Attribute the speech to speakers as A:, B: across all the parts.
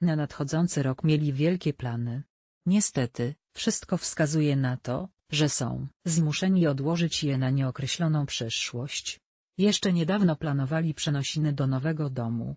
A: Na nadchodzący rok mieli wielkie plany. Niestety, wszystko wskazuje na to, że są zmuszeni odłożyć je na nieokreśloną przyszłość. Jeszcze niedawno planowali przenosiny do nowego domu.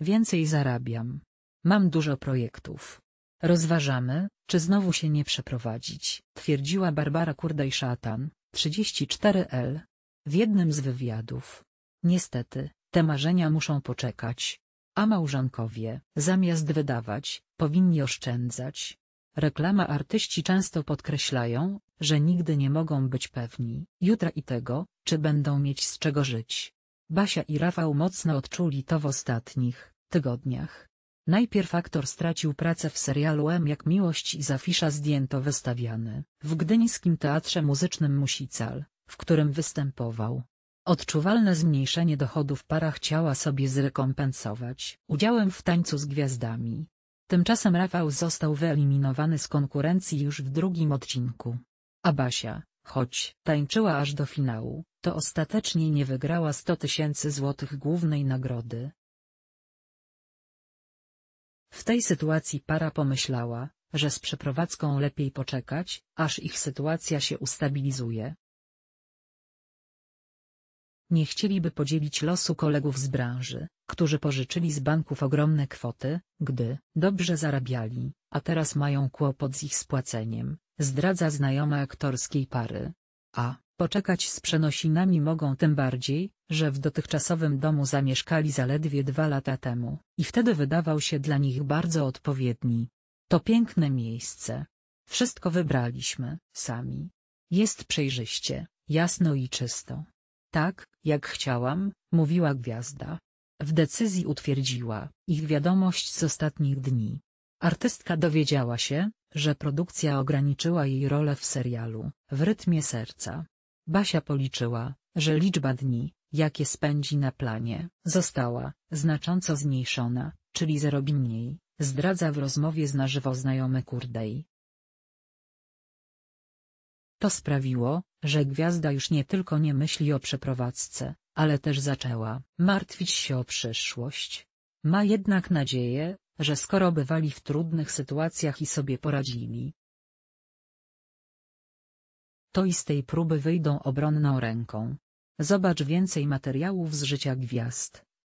A: Więcej zarabiam. Mam dużo projektów. Rozważamy, czy znowu się nie przeprowadzić, twierdziła Barbara Kurdaj-Szatan, 34L. W jednym z wywiadów. Niestety, te marzenia muszą poczekać. A małżonkowie, zamiast wydawać, powinni oszczędzać. Reklama artyści często podkreślają, że nigdy nie mogą być pewni jutra i tego, czy będą mieć z czego żyć. Basia i Rafał mocno odczuli to w ostatnich tygodniach. Najpierw aktor stracił pracę w serialu M jak miłość i z afisza zdjęto wystawiany w gdyńskim teatrze muzycznym Musical, w którym występował. Odczuwalne zmniejszenie dochodów para chciała sobie zrekompensować udziałem w tańcu z gwiazdami. Tymczasem Rafał został wyeliminowany z konkurencji już w drugim odcinku. A Basia, choć tańczyła aż do finału, to ostatecznie nie wygrała 100 tysięcy złotych głównej nagrody. W tej sytuacji para pomyślała, że z przeprowadzką lepiej poczekać, aż ich sytuacja się ustabilizuje. Nie chcieliby podzielić losu kolegów z branży, którzy pożyczyli z banków ogromne kwoty, gdy dobrze zarabiali, a teraz mają kłopot z ich spłaceniem, zdradza znajoma aktorskiej pary. A, poczekać z przenosinami mogą tym bardziej, że w dotychczasowym domu zamieszkali zaledwie dwa lata temu, i wtedy wydawał się dla nich bardzo odpowiedni. To piękne miejsce. Wszystko wybraliśmy, sami. Jest przejrzyście, jasno i czysto. Tak, jak chciałam, mówiła gwiazda. W decyzji utwierdziła ich wiadomość z ostatnich dni. Artystka dowiedziała się, że produkcja ograniczyła jej rolę w serialu, w rytmie serca. Basia policzyła, że liczba dni, jakie spędzi na planie, została znacząco zmniejszona, czyli zarobi mniej, zdradza w rozmowie z na żywo znajomy Kurdej. To sprawiło, że gwiazda już nie tylko nie myśli o przeprowadzce, ale też zaczęła martwić się o przyszłość. Ma jednak nadzieję, że skoro bywali w trudnych sytuacjach i sobie poradzili, to i z tej próby wyjdą obronną ręką. Zobacz więcej materiałów z życia gwiazd.